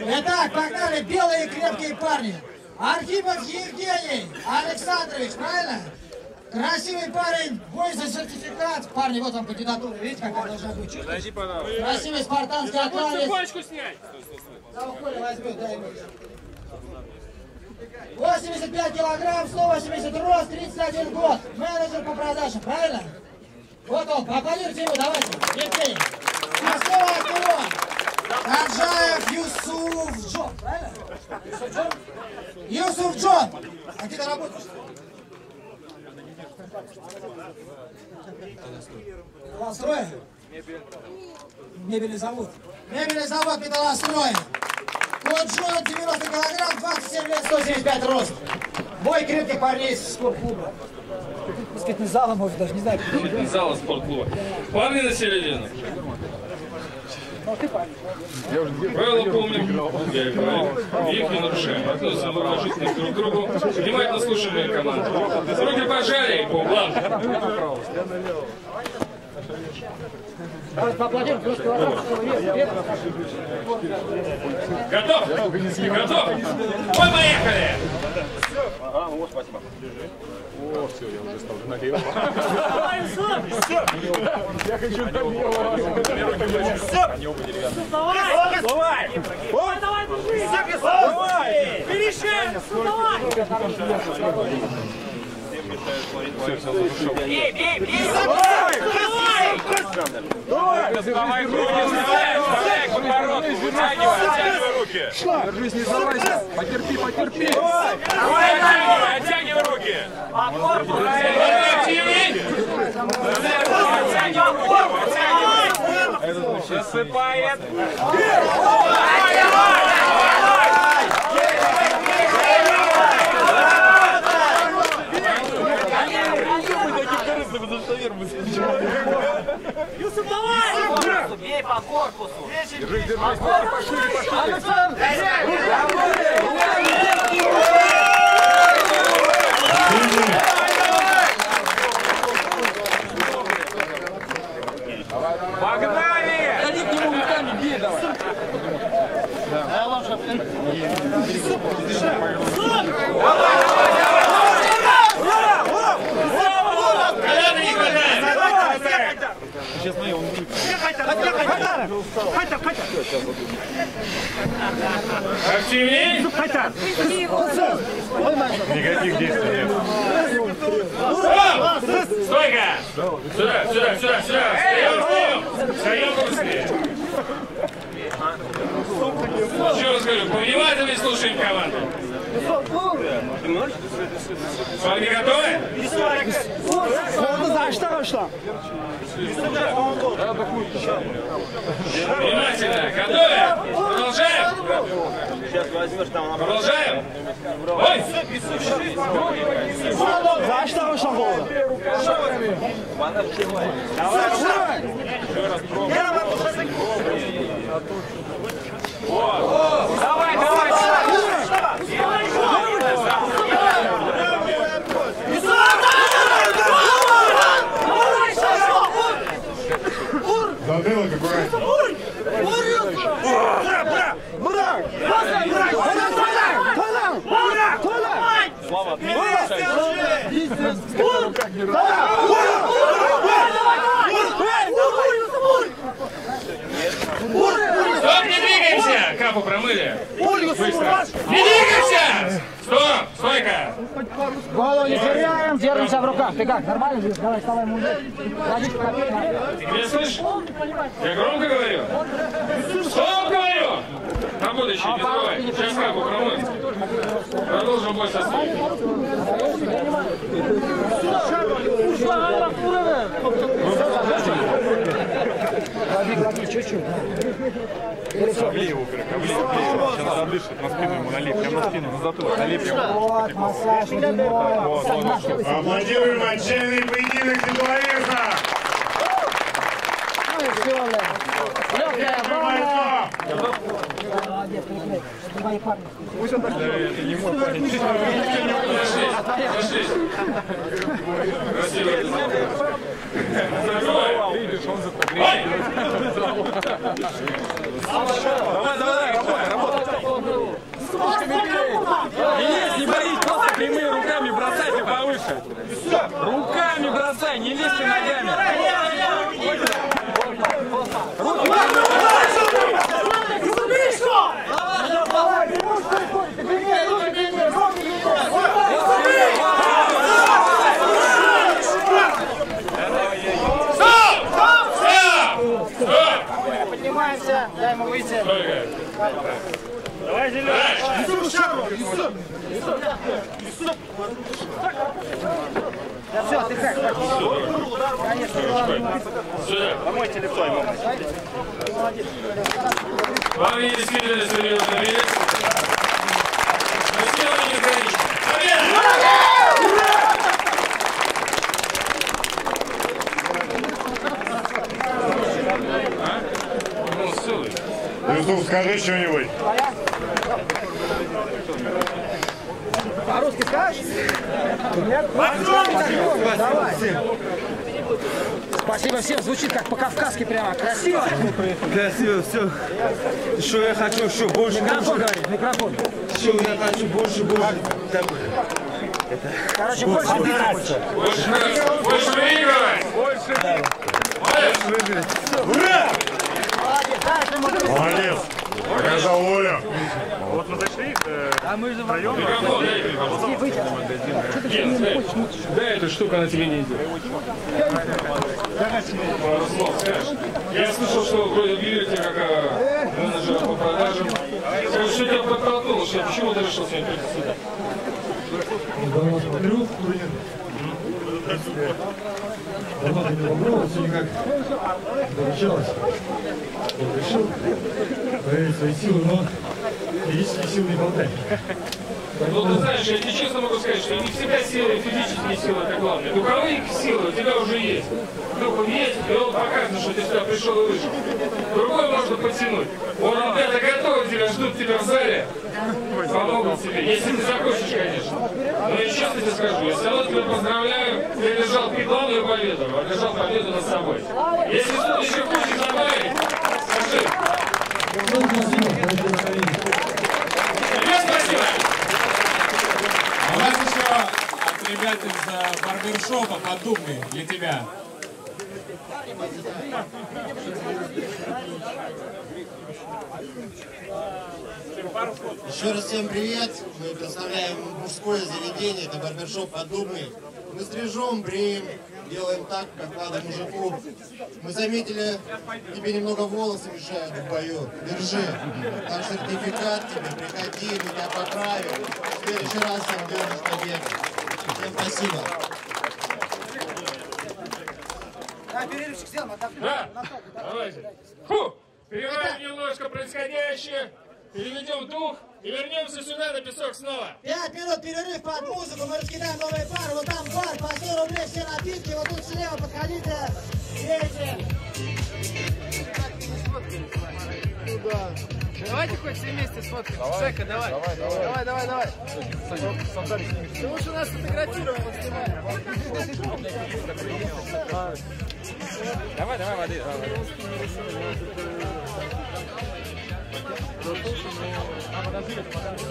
Итак, погнали, белые крепкие парни. Архипов Евгений Александрович, правильно? Красивый парень, бой за сертификат. Парни, вот вам кандидатура, видите, какая должна быть. Подожди, пожалуйста. Красивый спартанский отрядец. цепочку снять. Да, Коля возьмет, дай ему. 85 килограмм, 180 рост, 31 год. Менеджер по продажам, правильно? Вот он, поаплодируйте ему, давайте. Евгений. А слово от него. Хаджаев Юсуф Джон, правильно? Юсуф Джон? Юсуф Джон. А где ты работаешь? Металлострой? Мебельный завод. Мебельный завод металлострой. Кот Джон, 90 килограмм, 27 лет, 175 рост. Бой крепких парней из спортклуба. Баскетный зал, может, даже не знаю. Зала спортклуба. Парни на середину. Правила помним. Я их не нарушаем. Относимся уважительно друг к другу. Внимательно слушаем мою команду. Руки пожали по углам. Готов? Готов? Мы поехали! Давай, вставляй, подбородку, вытягивай, вытягивай руки. Держись, не сдавайся. Потерпи, потерпи. Вытягивай, оттягивай руки. Активней. Оттягивай руки, оттягивай. Засыпает. Бей по корпусу. Держись, держись. Пошире, пошире. Погнали! Ходи к нему руками, бей давай. Коляна не хватает. Активней. Никаких действий нет. Стоп! Стойка! Сюда, сюда, сюда, сюда! Встаем, встаем! Встаем быстрее! Еще раз говорю, повнимательнее слушаем команду. Парни готовы? Внимательно, готовы? Продолжаем? Продолжаем? Ой! Давай, давай! Затылок аккуратно. Капу промыли. Быстро. Не двигаемся! Стоп, стойка! Голову не теряем, держимся в руках. Ты как, нормально здесь? Давай, вставай, мужик. Ты меня слышишь? Я громко говорю? Стоп, говорю! На будущее, не забывай. Сейчас капу промоем. Продолжим бой со стойкой. Клади, клади, чуть-чуть. Облей его, Грег, облей, облей его. Сейчас надо дышать на спину ему налить. Прямо на спину, на затылок. Налей прямо. Вот, массаж, ледяной. Вот, вот, вот. Аплодируем отчаянный поединок тяжеловеса! Ну и все, Легкая волна. Бойцов! Молодец, прикрой. Это твои парни. Это не мой парень. Подожди. Красиво это сделано. Закрой. Видишь, он Давай, давай, работай, работай. С не боись, просто руками бросайте повыше. Руками бросай, не лезьте ногами. Руки! Поднимаемся, дай ему выйти. Все, отдыхай. Помойте лицо ему. Вам не действительно серьезный вес. Спасибо, Николаевич. Победа! А? Ну, ссылай. Юсуф, скажи что-нибудь. По-русски скажешь? Спасибо всем, звучит как по-кавказски прямо. Красиво. Красиво, все. Что я хочу, что больше, Микрофон говори, микрофон. что я хочу, больше, больше. Так, Короче, больше биться хочешь. Больше, больше выигрывай! Молодец! Ура! Молодец, дай ему Молодец. Показал волю. Микрофон дай, пожалуйста. Ген, дай. Дай эту штуку, она тебе не идет. Я слышал, что вы вроде берете как а, менеджера по продажам. Что тебя подтолкнуло, что почему ты решил сегодня прийти сюда? Давно. Давно не все никак получалось. Вот решил проверить свои силы, но физические силы не хватает. Ну, ты знаешь, я тебе честно могу сказать, что не всегда силы, физические силы это главное. Духовые силы у тебя уже есть. Дух есть, и он показывает, что ты сюда пришел и вышел. Другой можно потянуть. Вон ребята готовы тебя, ждут тебя в зале. Помогут тебе, если ты захочешь, конечно. Но я честно тебе скажу, я равно тебя поздравляю, ты одержал главную победу, одержал победу над собой. Если что-то еще хочешь добавить, скажи. Тебе спасибо. У нас еще от ребят из барбершопа поддубный для тебя. Еще раз всем привет. Мы представляем мужское заведение, это барбершоп Подумный. Мы стрижем, бреем, делаем так, как надо мужику. Мы заметили, тебе немного волосы мешают в бою. Держи. Там сертификат тебе, приходи, мы тебя поправим. В следующий раз сам держишь победу. Всем спасибо. Да, перерывчик сделаем, отдохнем. Да, давайте. Фу, перерываем немножко происходящее, переведем дух и вернемся сюда на песок снова. Пять минут перерыв под музыку, мы раскидаем новые пары. Вот там бар, по 100 рублей все напитки. Вот тут слева подходите, дети. Давайте хоть все вместе сфоткаемся. Жека, давай. Давай, давай, давай. давай. Ты лучше нас фотографируем, вот снимаем. Давай, давай, воды. давай, Заслушан, но... А, подожди, это подожди.